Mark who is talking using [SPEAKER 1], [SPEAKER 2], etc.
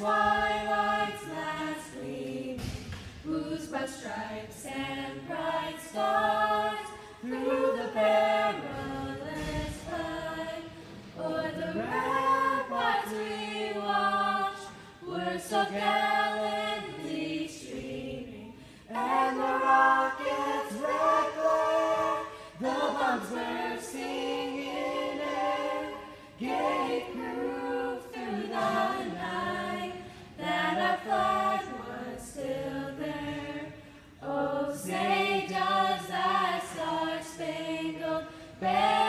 [SPEAKER 1] twilight's last gleaming, whose broad stripes and bright stars through the perilous fight, o'er the ramparts we watched, were so gallantly streaming, and the rockets red glare, the bombs were singing air, gay crew. Bear.